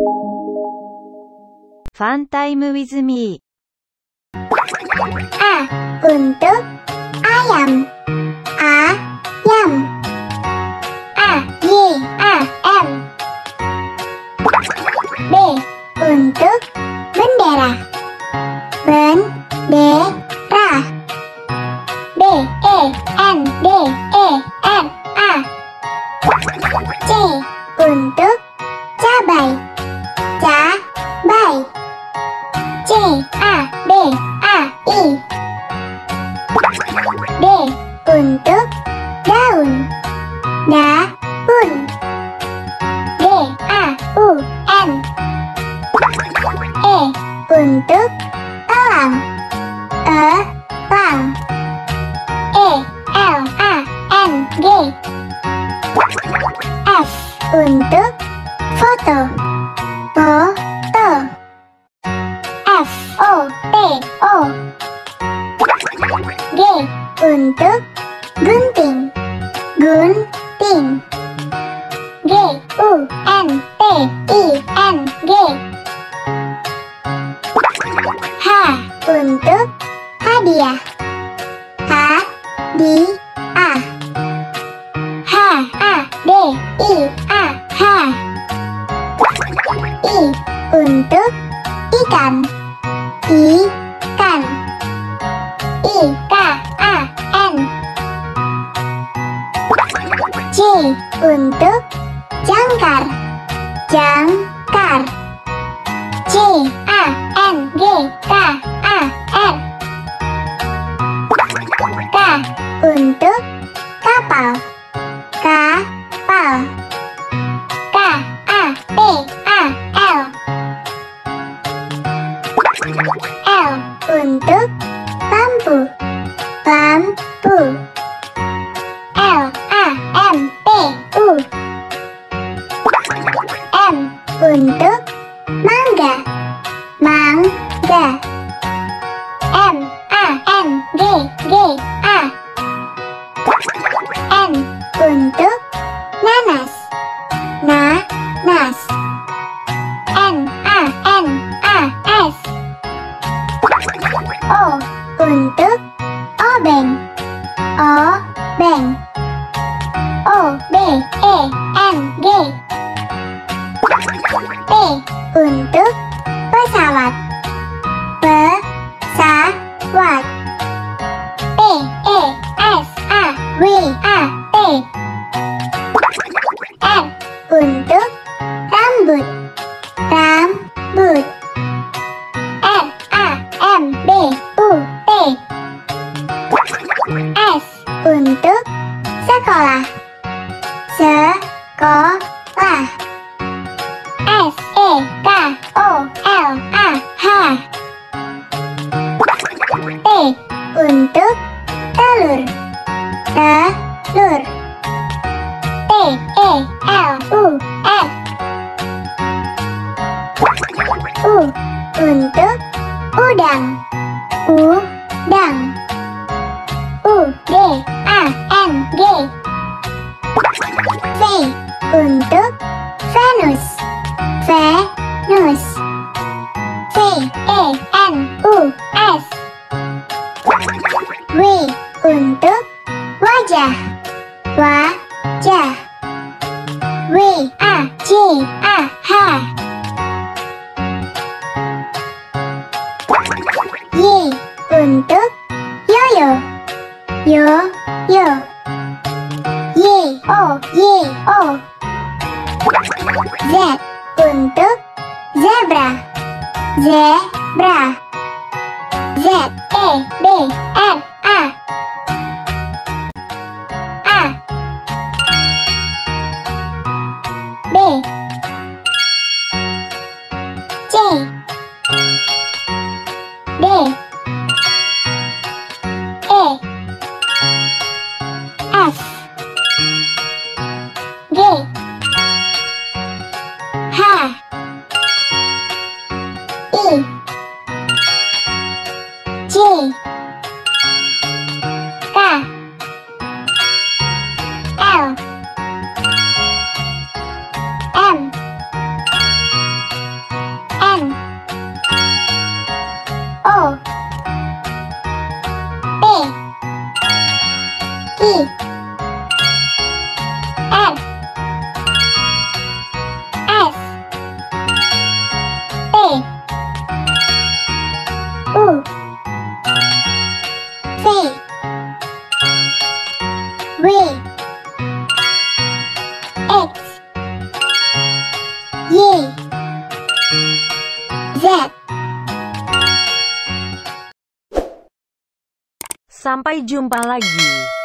ファンタイムウィズミー。あ、うんと、あやん。あ、やん。D A U N. E untuk elang. Elang. E L A N G. F untuk foto. Foto. F O T O. G untuk gunting. Gunting. U N T I N G. H untuk hadiah. Hadiah. H A D I A H. I untuk ikan. Ikan. I K A N. J untuk jangkar. Jangkar. J A N G K A R. K untuk kapal. Kapal. K A P A L. L untuk lampu. Lampu. Mangga. M A N G G A. N untuk nanas. Nanas. N A N A S. O untuk obeng. Obeng. O B E N G. P untuk black. Untuk udang. Udang. U D A N G. V untuk Venus. Venus. V E N U S. W untuk wajah. Wajah. Untuk zebra. Zebra. Z E B R A. A. B. F S T U V. W X. Y. Z. Sampai jumpa lagi.